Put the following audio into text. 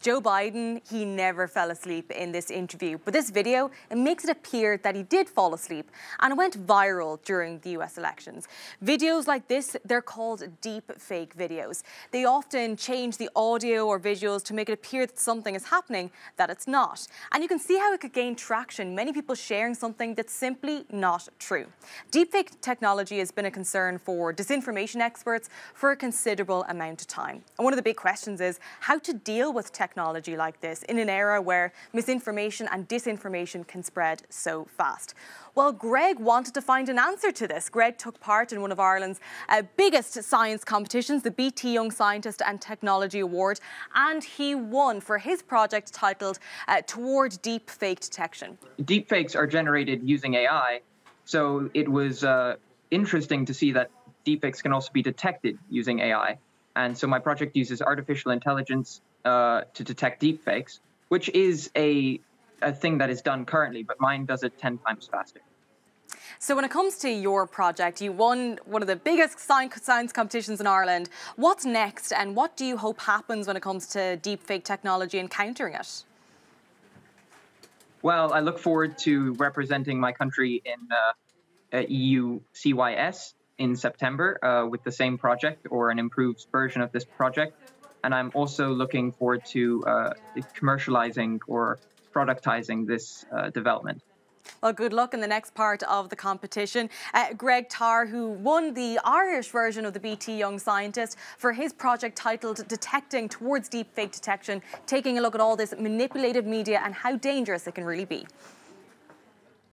Joe Biden, he never fell asleep in this interview, but this video, it makes it appear that he did fall asleep and it went viral during the US elections. Videos like this, they're called deep fake videos. They often change the audio or visuals to make it appear that something is happening that it's not. And you can see how it could gain traction, many people sharing something that's simply not true. Deepfake technology has been a concern for disinformation experts for a considerable amount of time. And one of the big questions is how to deal with technology technology like this in an era where misinformation and disinformation can spread so fast? Well, Greg wanted to find an answer to this. Greg took part in one of Ireland's uh, biggest science competitions, the BT Young Scientist and Technology Award, and he won for his project titled uh, Toward Deep Fake Detection. Deepfakes are generated using AI, so it was uh, interesting to see that deepfakes can also be detected using AI. And so my project uses artificial intelligence uh, to detect deepfakes, which is a, a thing that is done currently, but mine does it 10 times faster. So when it comes to your project, you won one of the biggest science competitions in Ireland. What's next and what do you hope happens when it comes to deepfake technology and countering it? Well, I look forward to representing my country in uh, EU CYS in September uh, with the same project or an improved version of this project. And I'm also looking forward to uh, commercializing or productizing this uh, development. Well, good luck in the next part of the competition. Uh, Greg Tarr, who won the Irish version of the BT Young Scientist for his project titled Detecting Towards Deepfake Detection, taking a look at all this manipulated media and how dangerous it can really be.